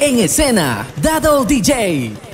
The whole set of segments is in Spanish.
en escena, Dado DJ.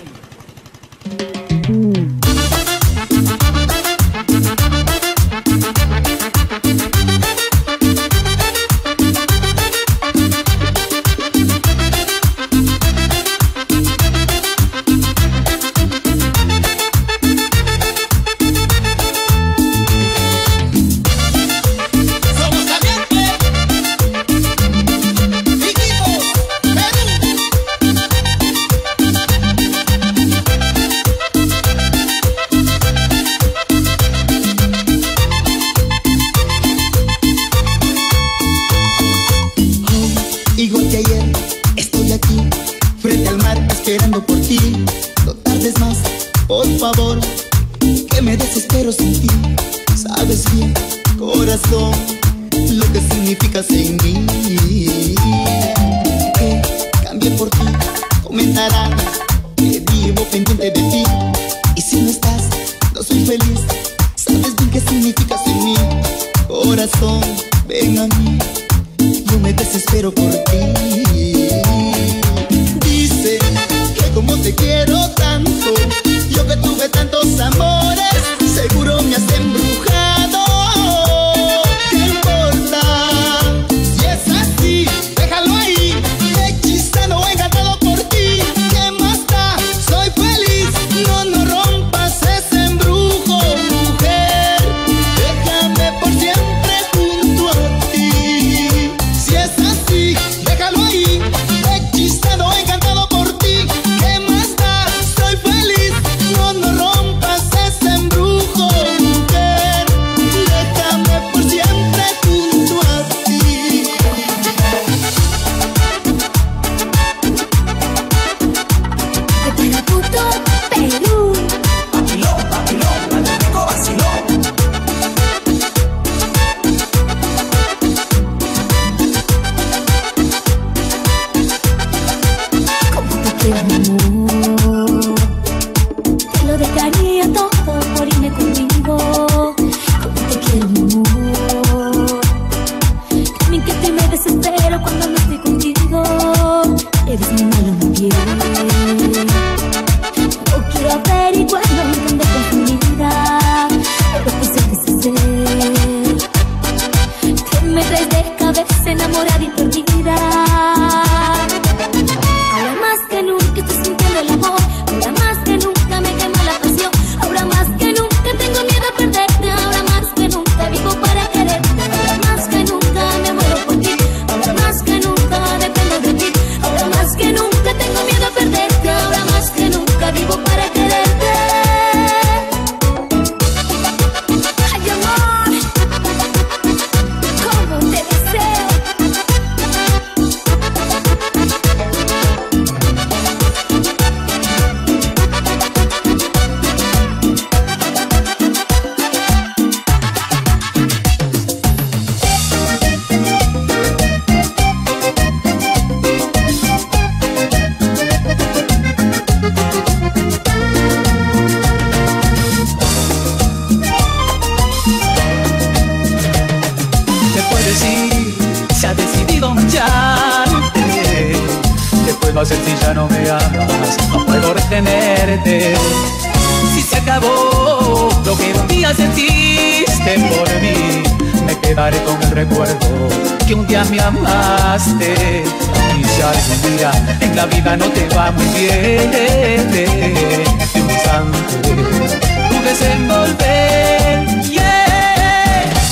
significa sem mim.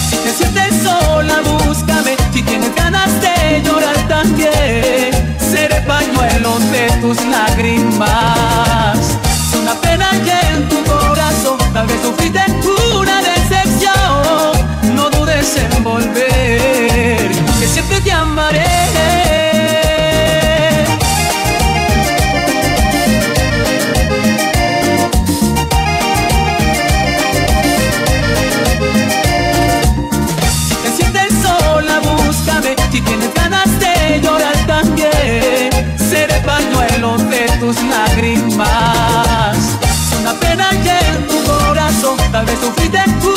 si te sientes sola búscame. Si tienes ganas de llorar también seré pañuelo de tus lágrimas. that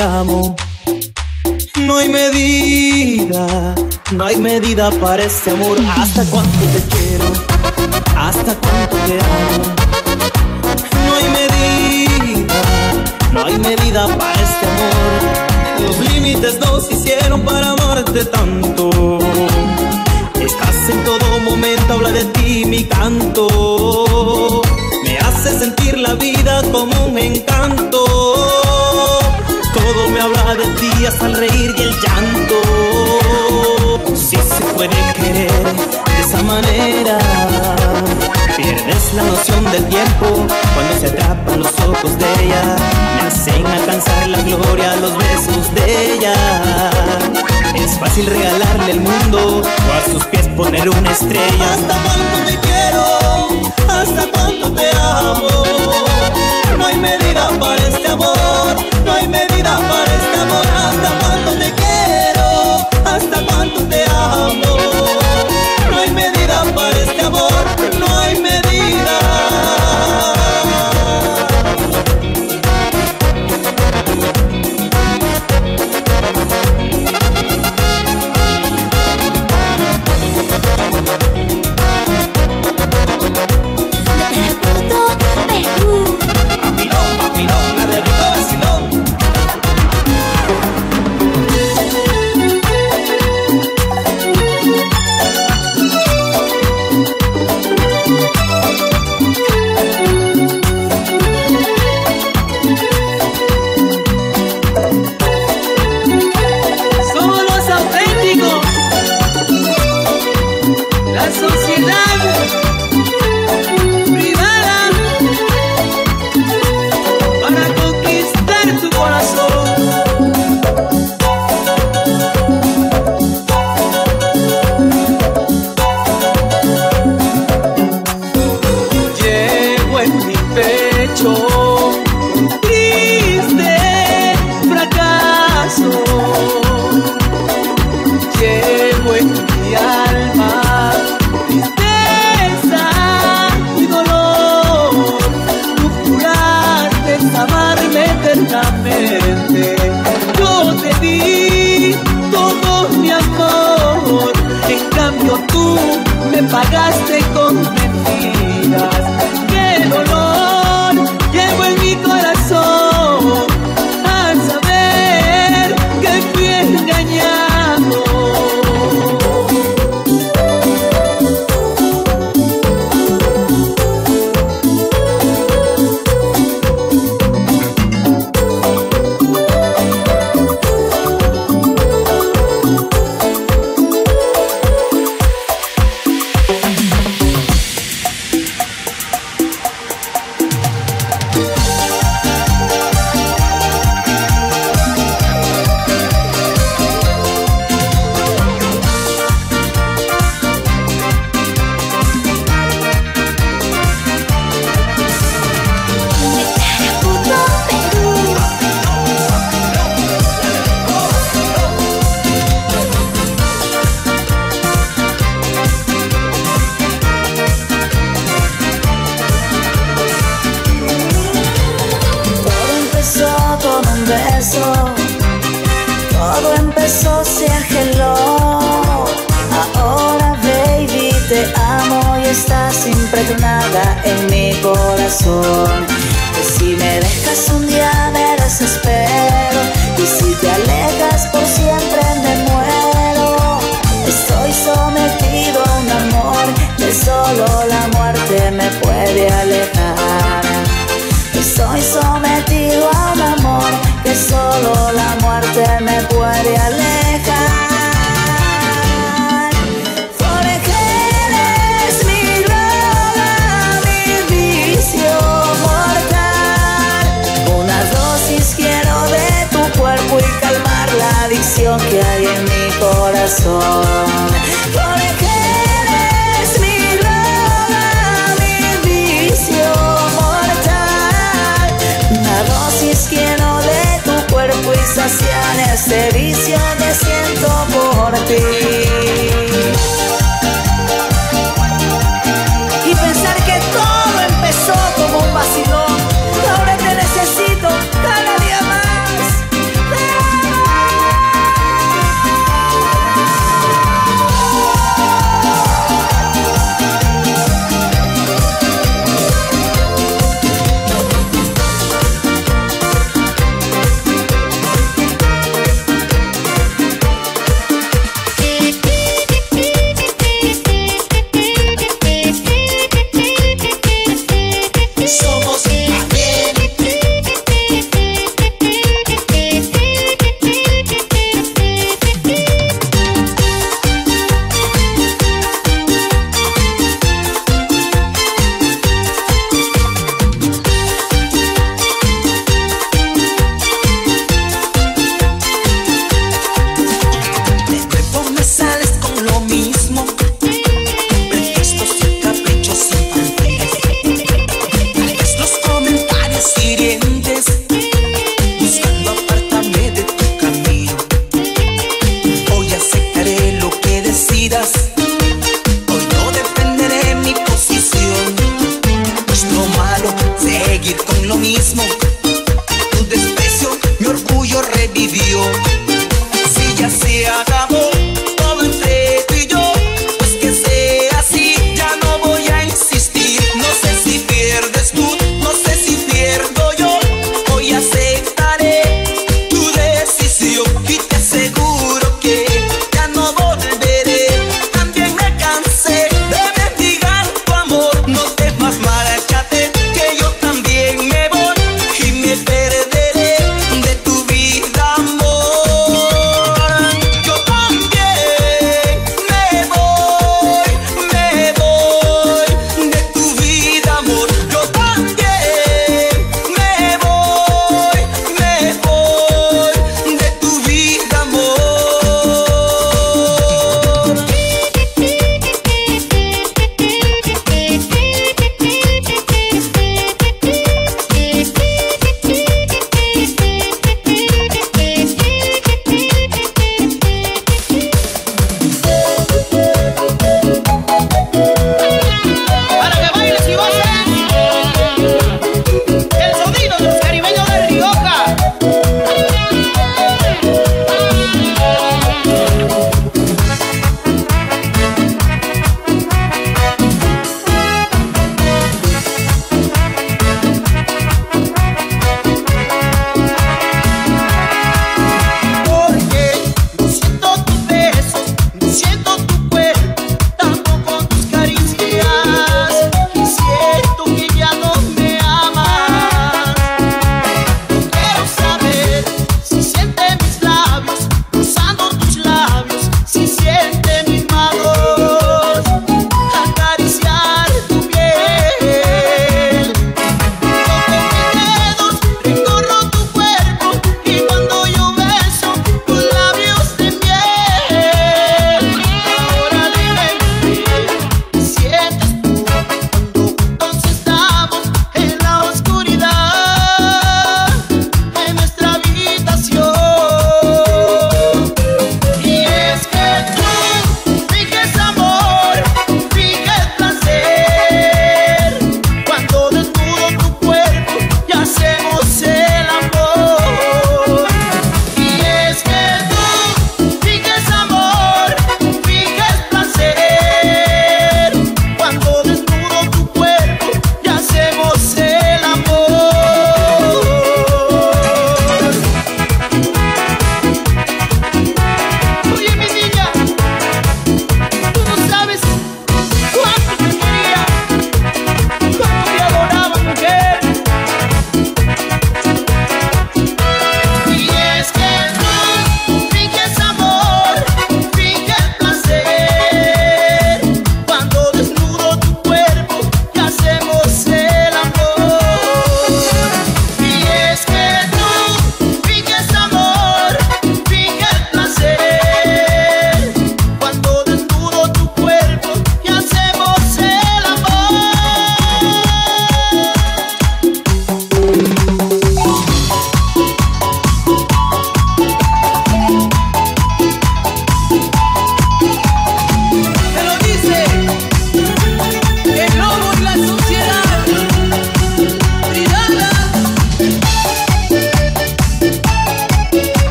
amo? No hay medida, no hay medida para este amor. ¿Hasta cuánto te quiero? ¿Hasta cuánto te amo? No hay medida, no hay medida para este amor. Los límites nos hicieron para amarte tanto. Estás en todo momento, habla de ti mi canto. Me hace sentir la vida como un encanto. De hasta el reír y el llanto. Si se puede querer de esa manera, pierdes la noción del tiempo cuando se atrapan los ojos de ella. Me hacen alcanzar la gloria los besos de ella. Es fácil regalarle el mundo o a sus pies poner una estrella. ¿Hasta cuánto te quiero? ¿Hasta cuánto te amo? No hay medida para este amor, no hay medida para este amor. ¿Hasta cuánto te quiero? ¿Hasta cuánto te amo? Estás impregnada en mi corazón. Que si me dejas un día me desespero y si te alejas por siempre me muero. Estoy sometido a un amor que solo la muerte me puede alejar. Estoy sometido a un amor que solo la muerte me puede alejar. Porque eres mi droga, mi vicio mortal. Una dosis quiero de tu cuerpo y saciar este vicio que siento por ti.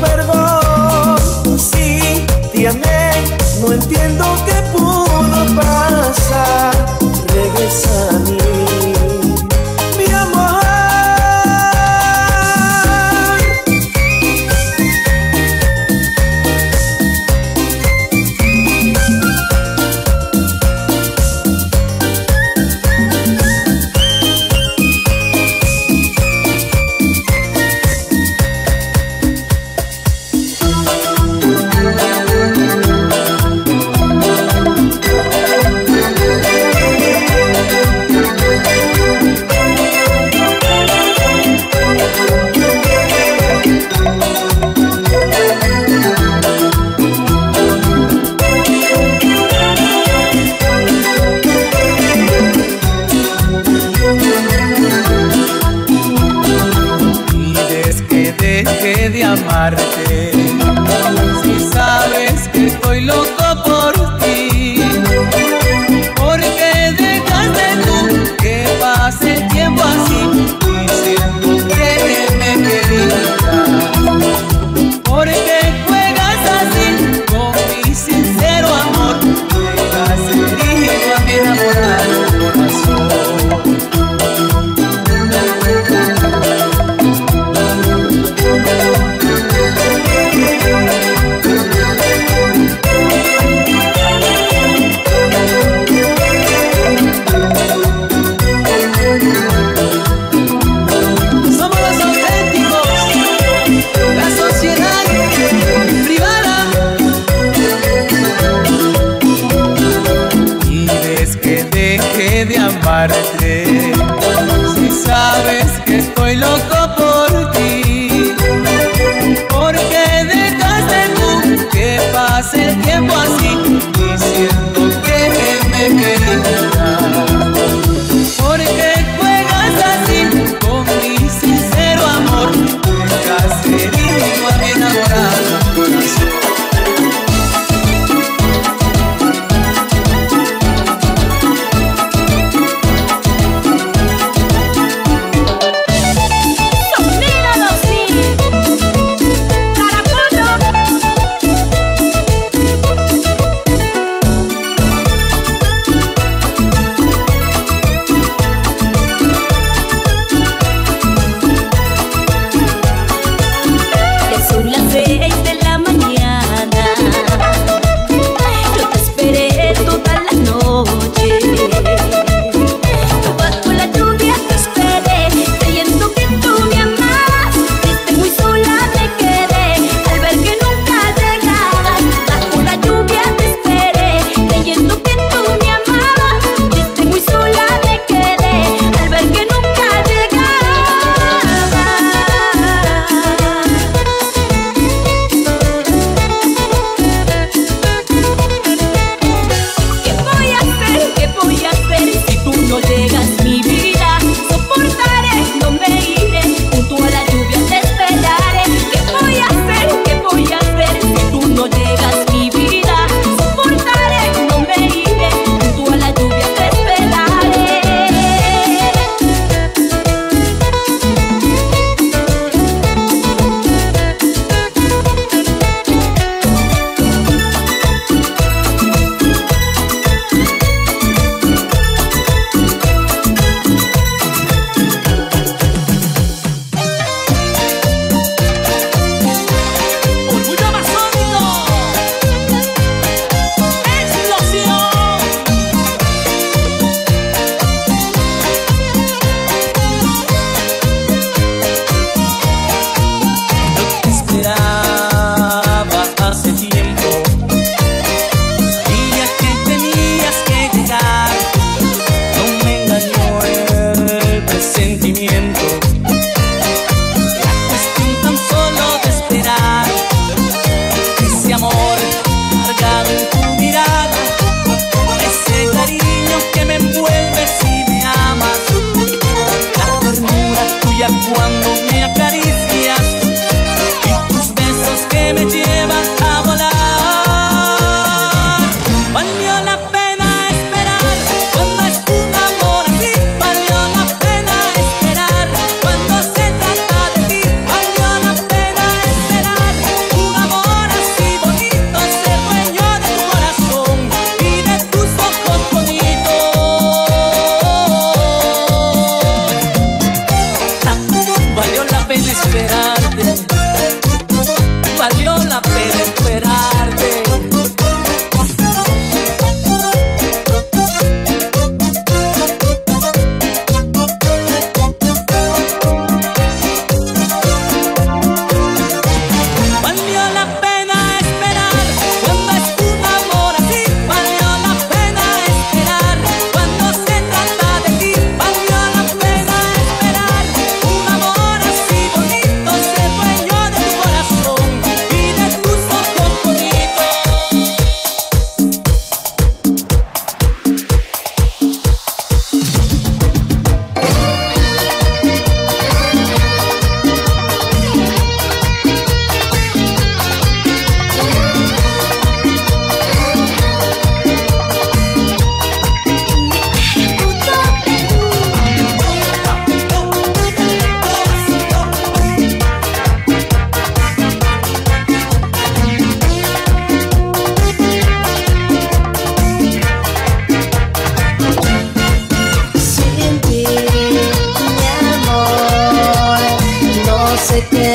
Perdón. Sí, te amé, no entiendo qué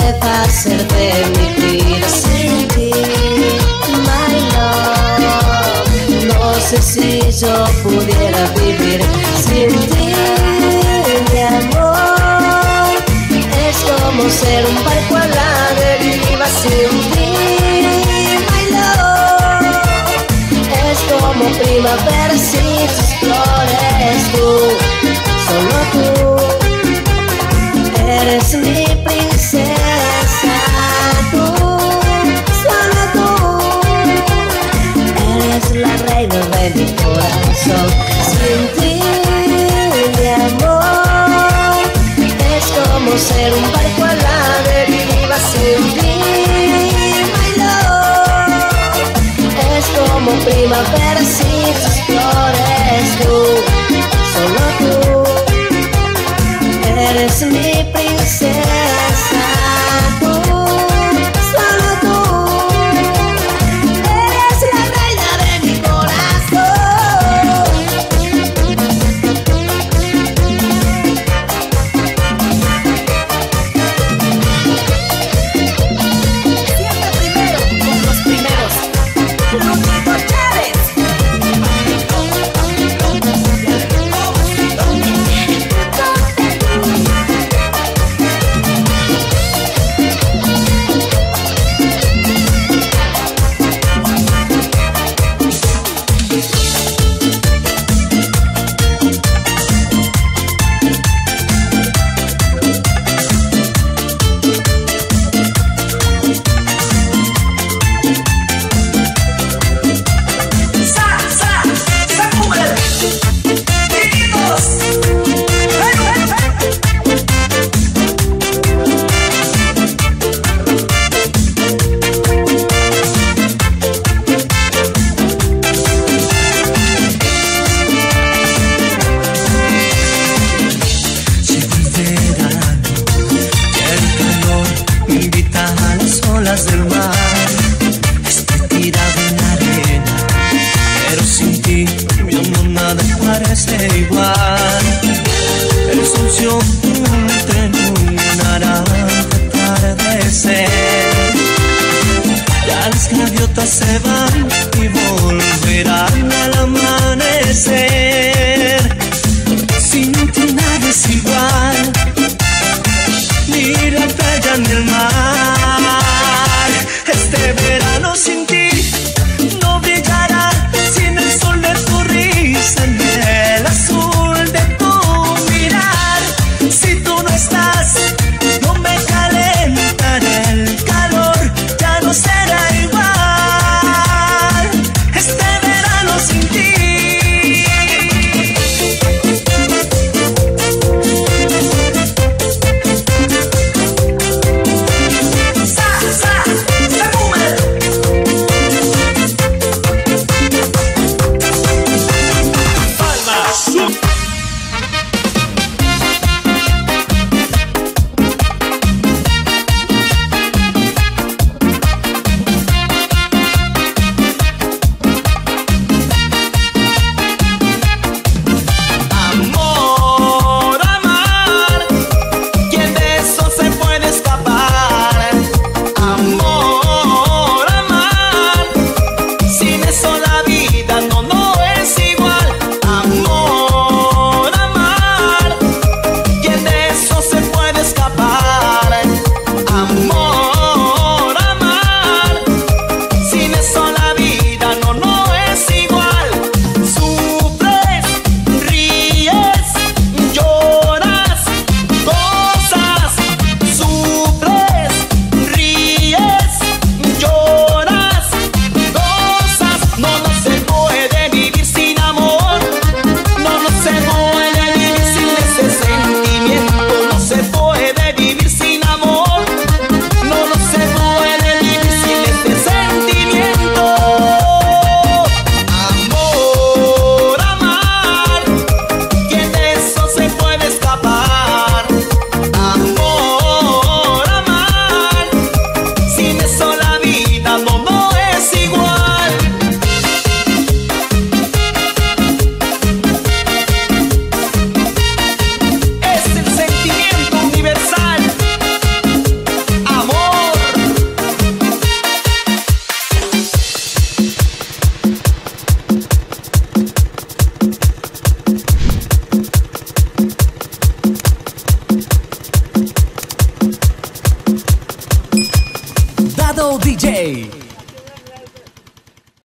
sepa hacer de mi vida sin ti, my love. No sé si yo pudiera vivir sin ti, mi amor. Es como ser un barco a la deriva sin ti, my love. Es como primavera sin sus flores tú. Sin ti, mi amor, es como ser un barco a la deriva sin ti, my love. Es como primavera sin sus flores, tú, solo tú. Eres mi princesa,